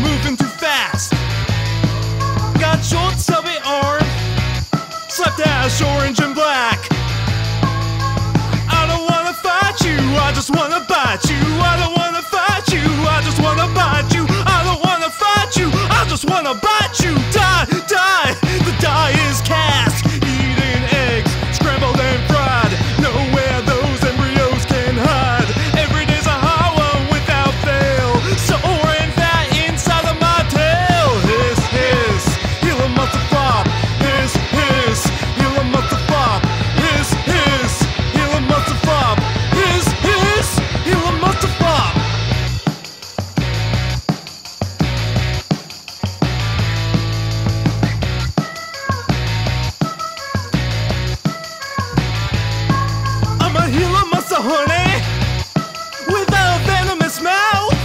moving too fast. Got short, stubby. honey with a venomous mouth.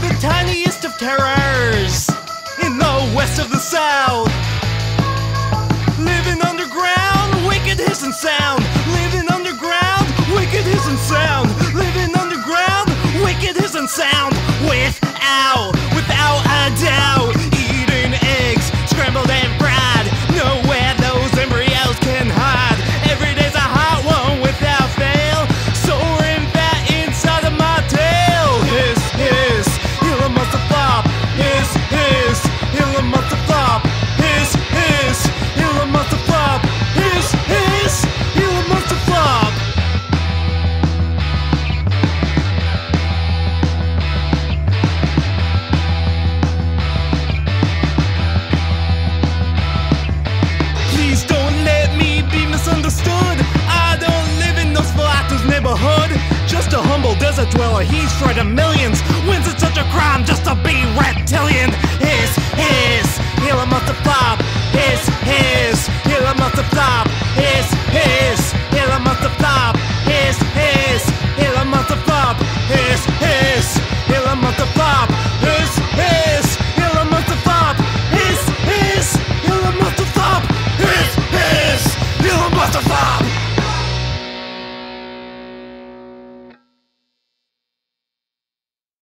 The tiniest of terrors in the west of the south. Living underground, wicked hiss and sound. He's for the millions. Wins a